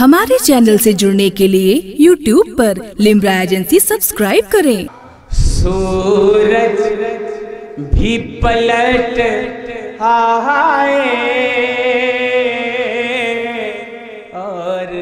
ہمارے چینل سے جڑنے کے لیے یوٹیوب پر لمبرا ایجنسی سبسکرائب کریں۔ سورج بھی پلٹ آئے اور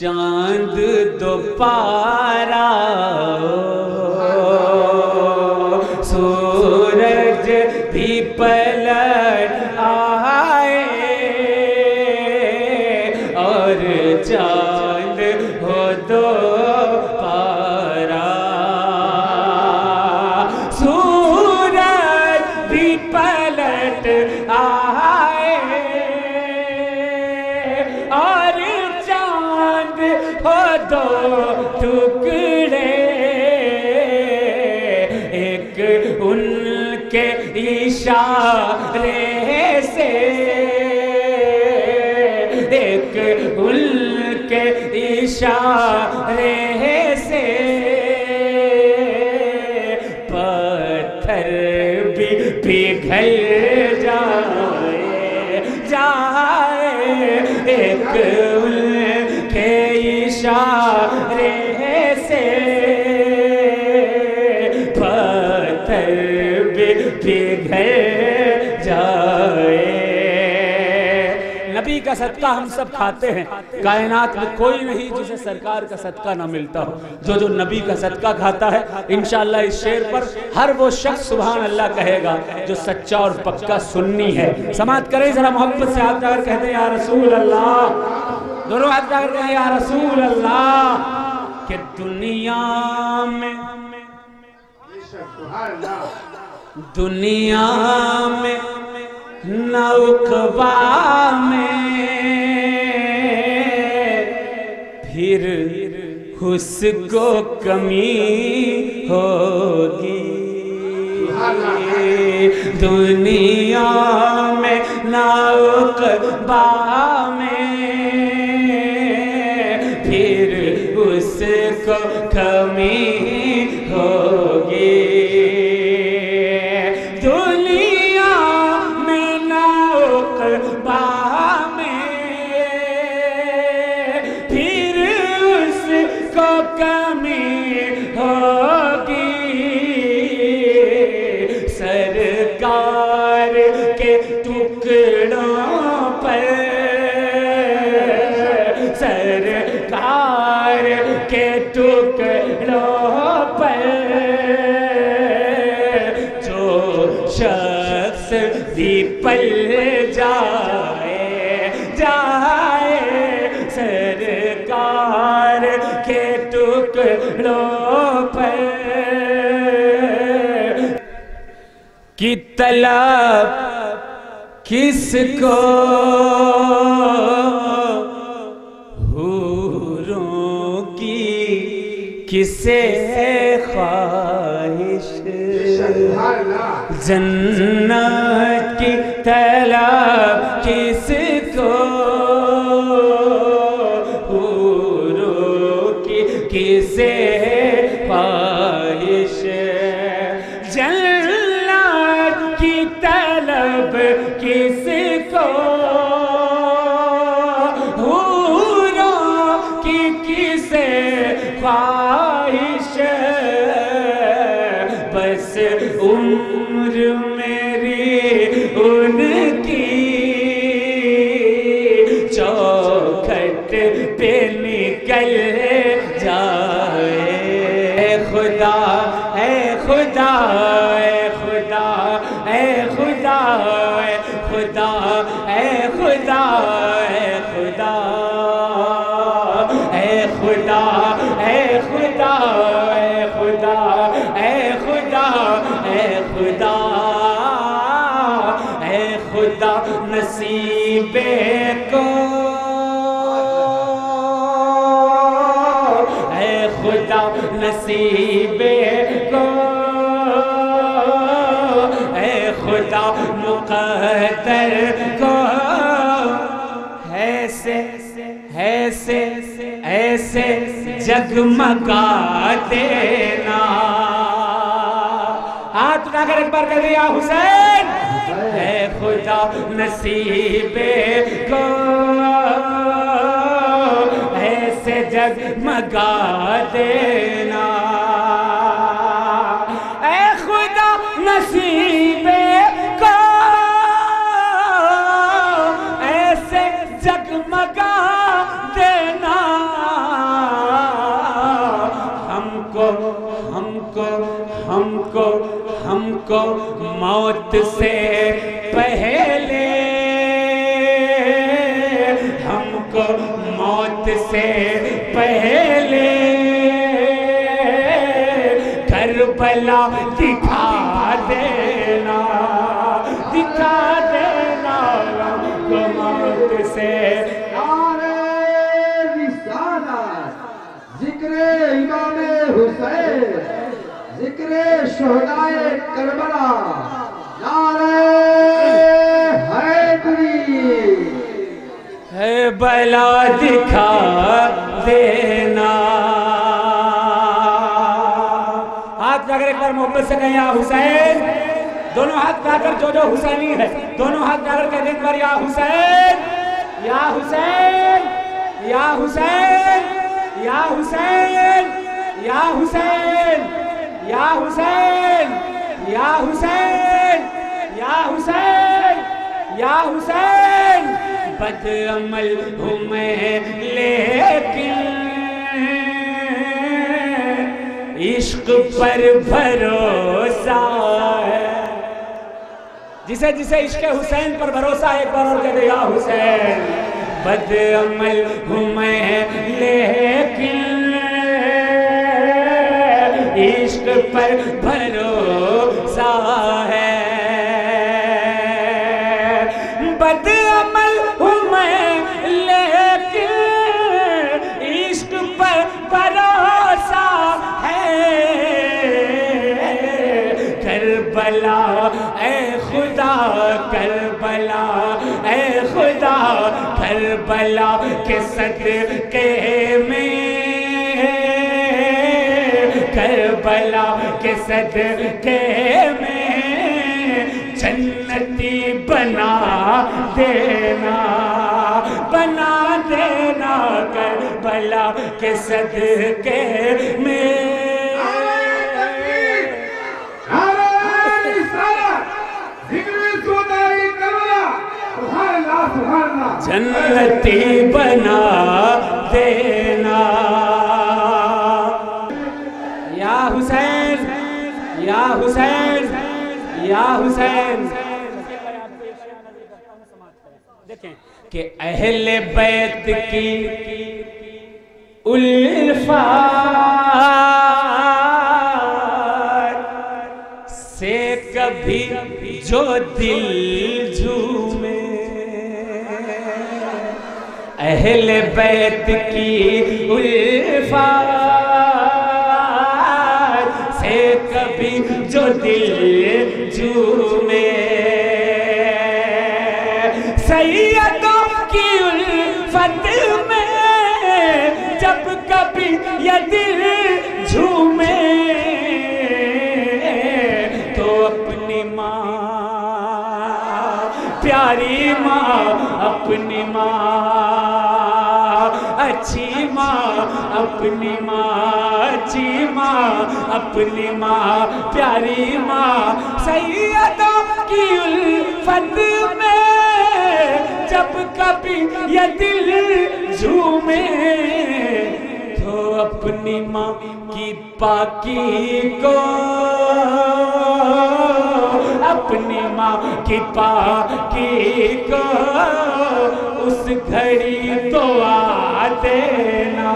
چاند دوپارہ گھر جائے جائے، ایک ان کے اشارے سے پتھر جائے نبی کا صدقہ ہم سب کھاتے ہیں۔ کائنات میں کوئی نہیں جسے سرکار کا صدقہ نہ ملتا ہو، جو جو نبی کا صدقہ کھاتا ہے، انشاءاللہ اس شعر پر ہر وہ شخص سبحان اللہ کہے گا جو سچا اور پکا سننی ہے۔ سماعت کریں ذرا محبت سے ہاتھ جاگر کہتے ہیں، یا رسول اللہ۔ دونوں ہاتھ جاگر کہتے ہیں، یا رسول اللہ۔ کہ دنیا میں دنیا میں نہ اکبا میں پھر اس کو کمی ہوگی۔ دنیا میں نہ مل جائے جائے سرکار کے ٹکڑوں پر۔ کی طلب کس کو؟ حوروں کی کسے خواہش؟ جنت کی تلاش بس عمر میری ان کی چوکھٹ پہ نکل جائے خدا اے خدا اے خدا اے خدا اے خدا اے خدا اے خدا اے خدا اے خدا اے خدا اے نصیب کو اے خدا مقدر کو ایسے ایسے جگمگا دینا۔ ہاتھ اٹھا کر ایک بار کر دیا، حسین! ہے خدا نصیب کو۔ ایسے جگ مگا دینا۔ اے خدا نصیب کو۔ ایسے جگ مگا دینا۔ ہم کو ہم کو ہم کو ہم کو موت سے کو موت سے پہلے کربلا دکھا دینا دکھا دینا ہم کو موت سے۔ نعرہ رسالت ذکر امام حسین، ذکر شہدائے کربلا، نعرہ حیدری۔ ہے بلا دکھا دینا ہاتھ لگ ایک بار محبت سے کہیں یا حسین دونوں ہاتھ لا کر جو جو حسینی ہے دونوں ہاتھ لا کر کہتے ہیں ایک بار یا حسین یا حسین یا حسین یا حسین یا حسین یا حسین یا حسین یا حسین یا حسین بد عمل ہوں میں لیکن عشق پر بھروسہ ہے۔ جسے جسے عشق حسین پر بھروسہ ہے، ایک بار اور کہتے یا حسین بد عمل ہوں میں لیکن عشق پر بھروسہ ہے۔ کربلا، اے خدا کربلا، اے خدا کربلا، کے صدقے میں، کربلا، کے صدقے میں، جنتی بنا دینا بنا دینا کربلا، کے صدقے میں نعرہ رسالت ذکر شہدائے کربلا سبحان اللہ سبحان اللہ جنتی بنا دینا۔ یا حسین یا حسین یا حسین۔ دیکھیں کہ اہل بیت کی الفات سے کبھی جو دل جھومے اہل بیت کی الفات سے کبھی جو دل جھومے۔ سیدوں کی الفت میں جب کبھی یہ دل جھومے تو اپنی ماں، پیاری ماں، اپنی ماں اچھی ماں، اپنی ماں اچھی ماں، اپنی ماں، پیاری ماں۔ سیدوں کی الفت میں جب کبھی یہ دل جھومے، تو اپنی ماں کی پاکی کو، اپنی ماں کی پاکی کو۔ اس گھڑی دعا دینا،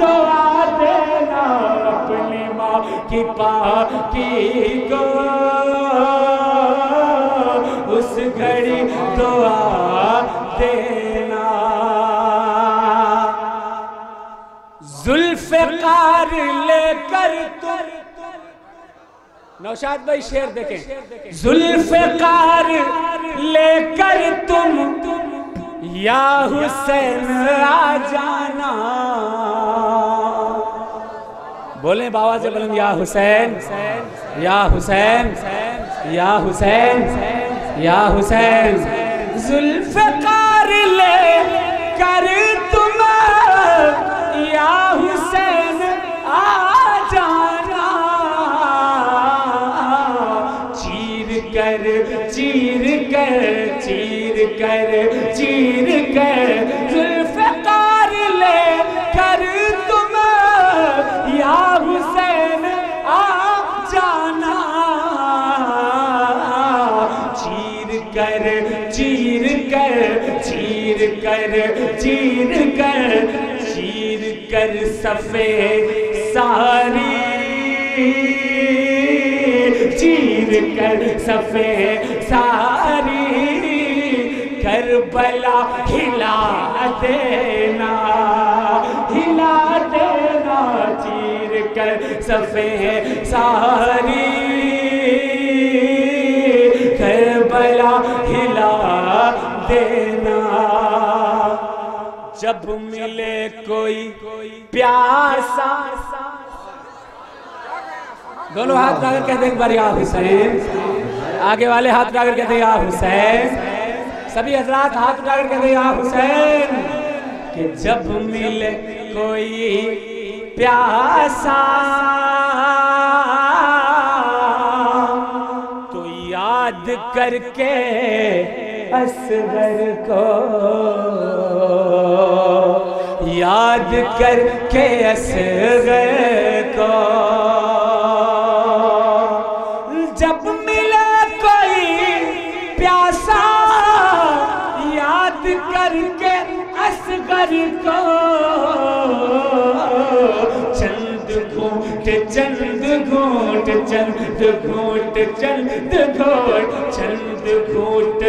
دعا دینا اپنی ماں کی پاکی کو۔ اس گھڑی دعا دینا۔ ذوالفقار لے کر تم نوشاد بھائی شیر دیکھیں۔ ذوالفقار لے کر تم یا حسین آ جانا بولیں بابا سے بلند یا حسین۔ یا حسین۔ یا حسین۔ یا حسین۔ ذوالفقار لے کر چیر کر چیر کر صفے ساری۔ چیر کر صفے ساری۔ کربلا ہلا دینا ہلا دینا۔ چیر کر صفے ساری۔ کربلا ہلا دینا۔ جب ملے کوئی پیاسا۔ دونوں ہاتھ اٹھا کہتے ہیں، ایک بار یا حسین۔ آگے والے ہاتھ اٹھا کہتے ہیں، یا حسین۔ سبھی حضرات ہاتھ اٹھا کہتے ہیں، یا حسین۔ کہ جب ملے کوئی پیاسا۔ تو یاد کر کے اصغر کو یاد کر کے اصغر کو جب ملے کوئی پیاسا یاد کر کے اصغر کو چند گھونٹ چند گھونٹ چند گھونٹ چند گھونٹ چند گھونٹ۔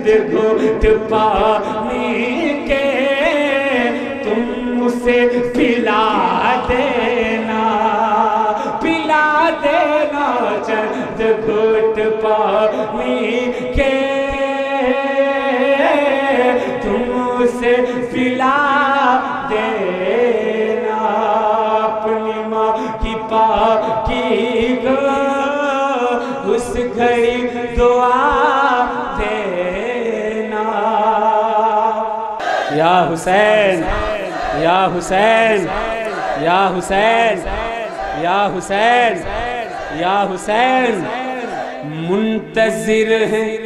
چند گھونٹ پانی کے، تم اسے پلا دینا پلا دینا چند گھونٹ پانی کے۔ تم اسے پلا دینا، اپنی ماں کی پاکی کو اس گھڑی دعا یا حسین یا حسین یا حسین یا حسین یا حسین، منتظر ہیں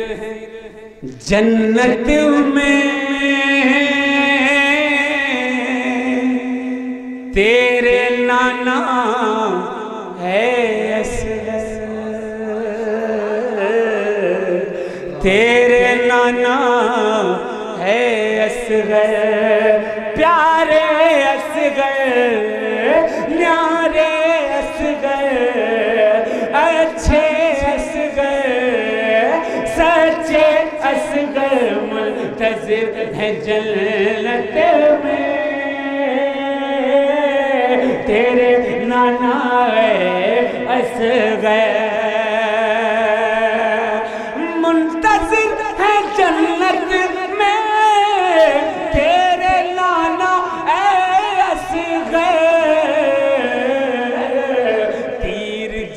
جنت میں تیرے نانا ہے اصغر پیارے اصغر نیارے اصغر اچھے اصغر سچے اصغر منتظر ہے جنت میں۔ تیرے نانا ہے اصغر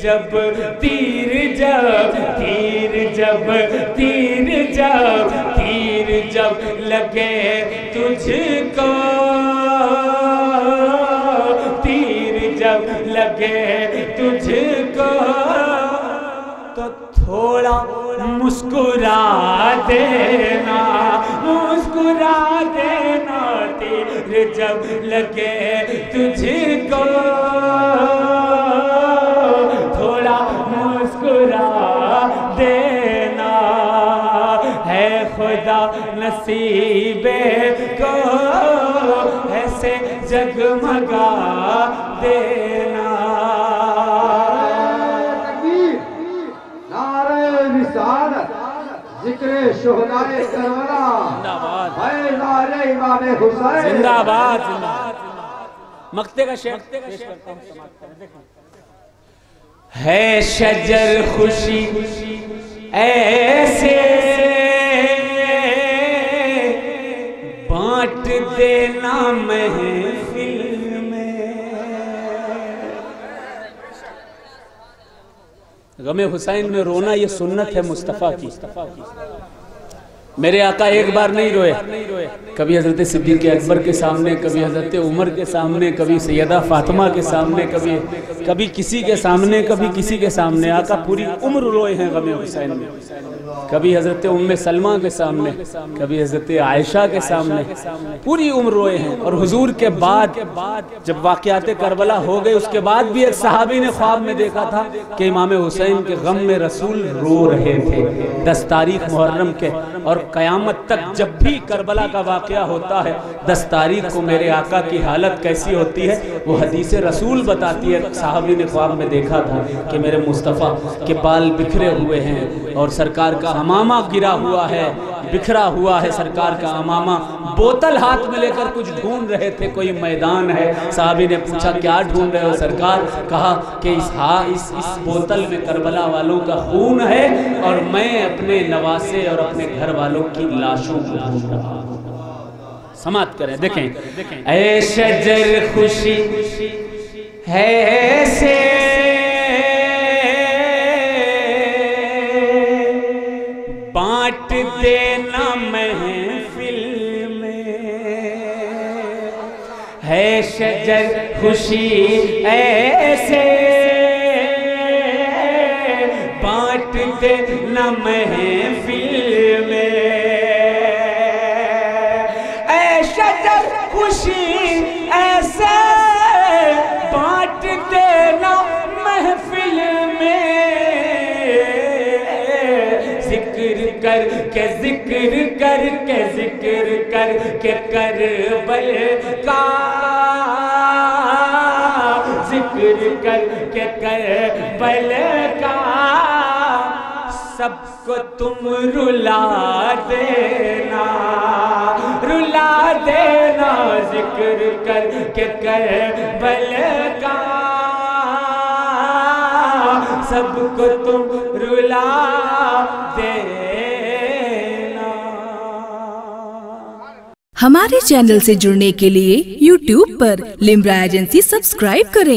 جب تیر جب تیر جب تیر جب تیر جب لگے تجھ کو تیر جب لگے تجھ کو تو تھوڑا مسکرا دینا مسکرا دینا، تیر جب لگے تجھ کو نصیب کو ایسے جگمگا دینا۔ تکبیر نعرہ رسالت ذکر شہدائے کربلا۔ ہے نعرہ امام حسین۔ زندہ آباد مقتے کا شیخ۔ ہے شجر خوشی ایسے دینا محفل میں۔ غم حسین میں رونا یہ سنت ہے مصطفیٰ کی۔ میرے آقا ایک بار نہیں روئے۔ کبھی حضرت صدیق اکبر کے سامنے، کبھی حضرت عمر کے سامنے، کبھی سیدہ فاطمہ کے سامنے، کبھی کبھی کسی کے سامنے، کبھی کسی کے سامنے۔ آقا پوری عمر روئے ہیں غم حسین میں۔ کبھی حضرت ام سلمہ کے سامنے، کبھی حضرت عائشہ کے سامنے۔ پوری عمر روئے ہیں۔ اور حضور کے بعد، جب واقعات کربلا ہو گئے، اس کے بعد بھی ایک صحابی نے خواب میں دیکھا تھا کہ امام حسین کے غم میں رسول رو رہے تھے۔ دس تاریخ محرم کے۔ اور قیامت تک جب بھی کربلا کا واقعہ ہوتا ہے، دس تاریخ کو میرے آقا کی حالت کیسی ہوتی ہے، وہ حدیث رسول بتاتی ہے۔ صحابی نے خواب میں دیکھا تھا کہ میرے مصطفیٰ کے بال بکھرے ہوئے ہیں اور سرکار کا ہمامہ گرا ہوا ہے۔ بکھرا ہوا ہے سرکار کا امامہ۔ بوتل ہاتھ میں لے کر کچھ ڈھونڈ رہے تھے، کوئی میدان ہے۔ صحابی نے پوچھا، کیا ڈھونڈ رہے ہو سرکار؟ کہا کہ اس ہاں اس اس بوتل میں کربلا والوں کا خون ہے اور میں اپنے نواسے اور اپنے گھر والوں کی لاشوں کو ڈھونڈ رہا ہوں۔ سمات کریں، دیکھیں۔ اے شجر خوشی، ہے سے دینا محفل میں۔ ہے شجر خوشی ایسے۔ بانٹ دینا محفل میں۔ ذکر کر کے ذکر کر کے کربل کا ذکر کر کے کربل کا سب کو تم رلا دینا رلا دینا ذکر کر کے کربل کا سب کو تم رلا دینا۔ ہمارے چینل سے جڑنے کے لیے یوٹیوب پر لمرا ایجنسی سبسکرائب کریں۔